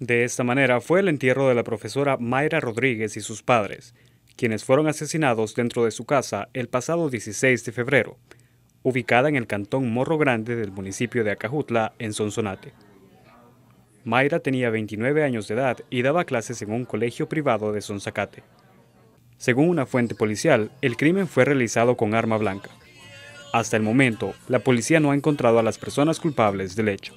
De esta manera fue el entierro de la profesora Mayra Rodríguez y sus padres, quienes fueron asesinados dentro de su casa el pasado 16 de febrero, ubicada en el cantón Morro Grande del municipio de Acajutla, en Sonsonate. Mayra tenía 29 años de edad y daba clases en un colegio privado de Sonsacate. Según una fuente policial, el crimen fue realizado con arma blanca. Hasta el momento, la policía no ha encontrado a las personas culpables del hecho.